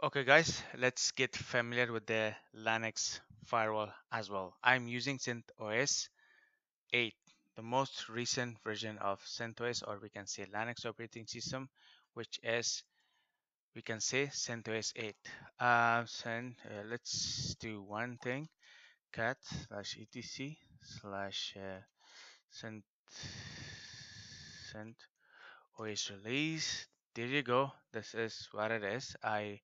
Okay guys, let's get familiar with the Linux firewall as well. I'm using CentOS 8, the most recent version of CentOS or we can say Linux operating system, which is we can say CentOS 8. Uh, uh, let's do one thing, cat slash etc slash uh, cent, release. There you go. This is what it is. I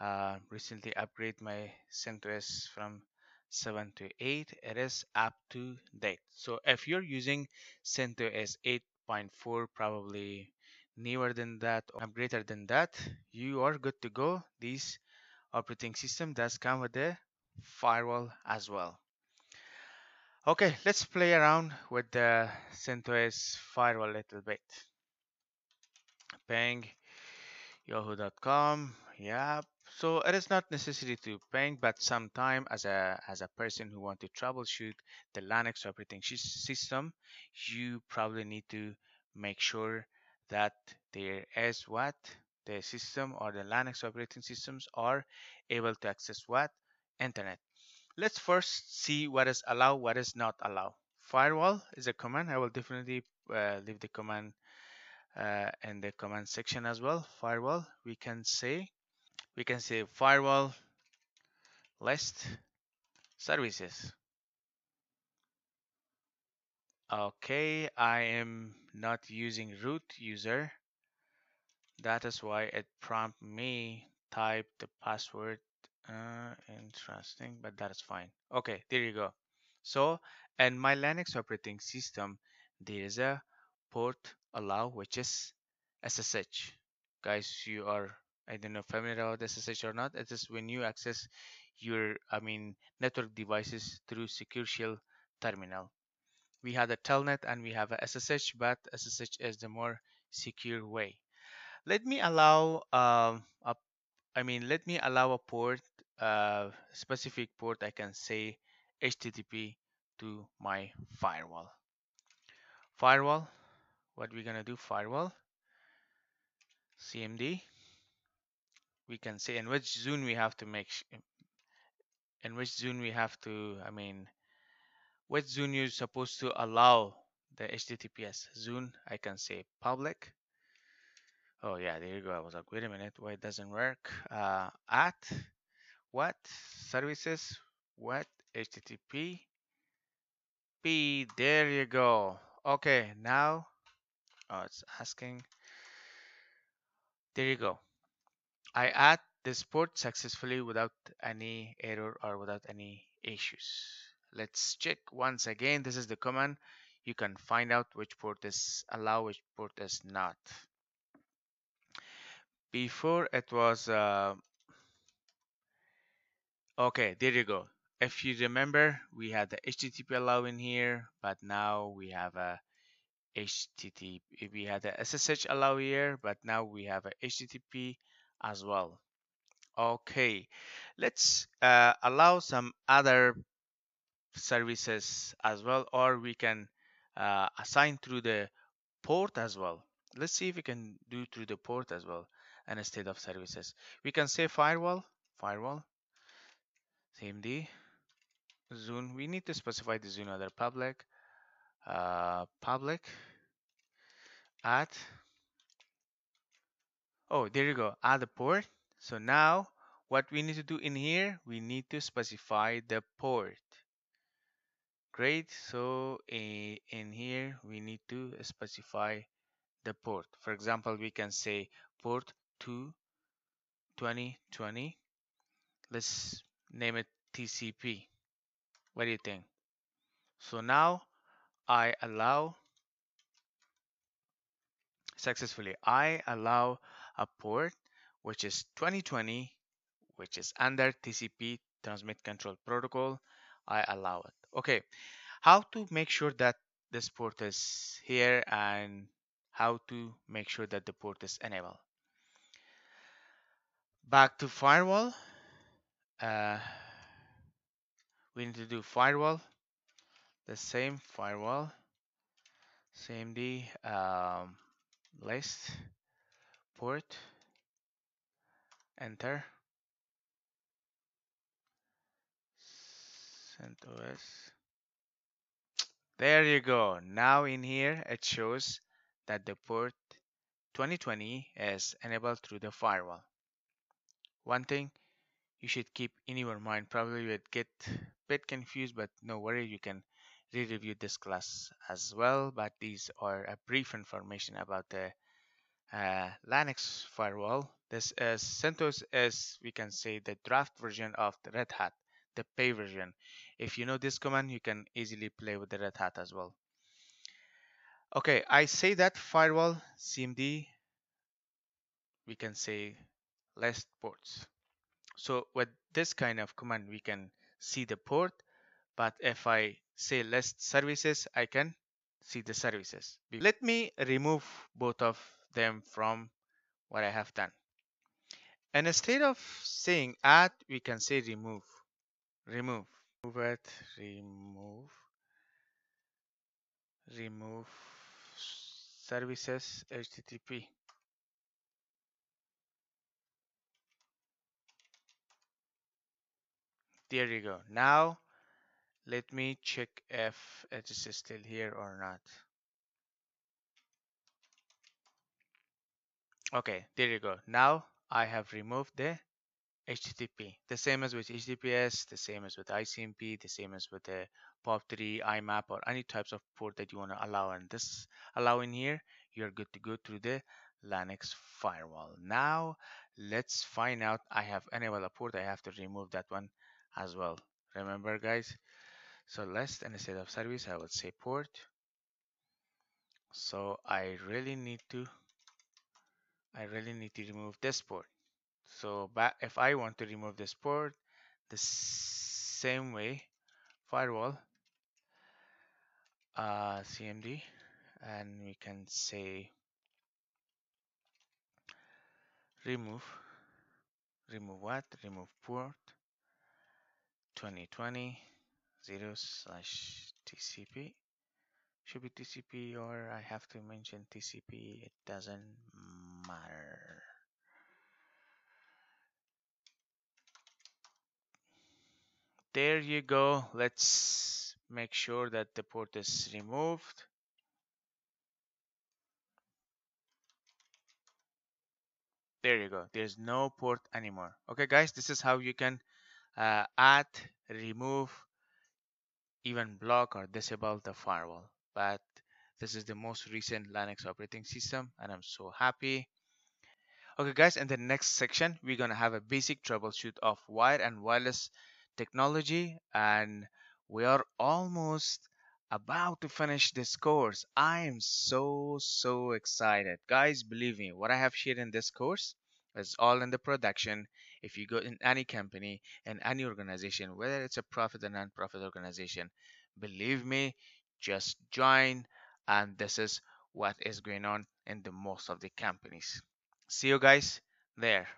uh, recently upgrade my CentOS from 7 to 8 it is up to date. So if you're using CentOS 8.4 probably newer than that or greater than that you are good to go. This operating system does come with the firewall as well. Okay let's play around with the CentOS firewall a little bit. Ping yahoo.com yep so it is not necessary to ping, but sometime as a as a person who want to troubleshoot the Linux operating system, you probably need to make sure that there is what the system or the Linux operating systems are able to access what internet. Let's first see what is allow, what is not allow. Firewall is a command. I will definitely uh, leave the command uh, in the command section as well. Firewall, we can say we can see firewall list services. Okay, I am not using root user. That is why it prompt me type the password. Uh, interesting, but that is fine. Okay, there you go. So, in my Linux operating system, there is a port allow, which is SSH. Guys, you are I don't know familiar with SSH or not. It is when you access your, I mean, network devices through Secure Shell terminal. We have a telnet and we have a SSH, but SSH is the more secure way. Let me allow, um, a, I mean, let me allow a port, uh, specific port. I can say HTTP to my firewall. Firewall. What we're gonna do? Firewall. CMD we can say in which zone we have to make in which zone we have to I mean which zone you're supposed to allow the HTTPS zone I can say public. Oh yeah there you go. I was like wait a minute why it doesn't work? Uh, at what services? What HTTP P there you go. Okay now oh it's asking. There you go I add this port successfully without any error or without any issues. Let's check once again. This is the command. You can find out which port is allowed, which port is not. Before it was, uh, okay, there you go. If you remember, we had the HTTP allow in here, but now we have a HTTP. We had the SSH allow here, but now we have a HTTP as well. Okay, let's uh, allow some other services as well, or we can uh, assign through the port as well. Let's see if we can do through the port as well and instead of services. We can say firewall, firewall, CMD, zone. We need to specify the zone other public, uh, public, at Oh, there you go. Add the port. So now what we need to do in here, we need to specify the port. Great. So eh, in here, we need to specify the port. For example, we can say port 2 2020. Let's name it TCP. What do you think? So now I allow successfully. I allow port which is 2020 which is under TCP transmit control protocol. I allow it. Okay how to make sure that this port is here and how to make sure that the port is enabled? Back to firewall. Uh, we need to do firewall the same firewall CMD um, list Port, enter. CentOS. There you go. Now in here it shows that the port 2020 is enabled through the firewall. One thing you should keep in your mind probably you'd get a bit confused but no worry you can re-review this class as well but these are a brief information about the uh, Linux firewall. This is CentOS is, we can say, the draft version of the Red Hat, the pay version. If you know this command, you can easily play with the Red Hat as well. Okay, I say that firewall CMD, we can say less ports. So with this kind of command, we can see the port, but if I say list services, I can see the services. Let me remove both of them from what I have done. And instead of saying add, we can say remove. Remove. Move it, remove. Remove services HTTP. There you go. Now let me check if it is still here or not. Okay, there you go. Now I have removed the HTTP. The same as with HTTPS, the same as with ICMP, the same as with the POP3, IMAP, or any types of port that you want to allow. And this allow in here, you're good to go through the Linux firewall. Now let's find out I have enabled a port. I have to remove that one as well. Remember guys? So list instead of service, I would say port. So I really need to, I really need to remove this port. So back, if I want to remove this port, the same way, firewall, uh, CMD, and we can say remove, remove what? Remove port 2020 0 slash TCP. Should be TCP or I have to mention TCP. It doesn't matter. There you go. Let's make sure that the port is removed. There you go. There's no port anymore. Okay, guys, this is how you can uh, add, remove, even block or disable the firewall. But this is the most recent Linux operating system and I'm so happy. Okay guys, in the next section, we're gonna have a basic troubleshoot of wired and wireless technology and we are almost about to finish this course. I am so, so excited. Guys, believe me, what I have shared in this course is all in the production if you go in any company in any organization whether it's a profit or non-profit organization believe me just join and this is what is going on in the most of the companies see you guys there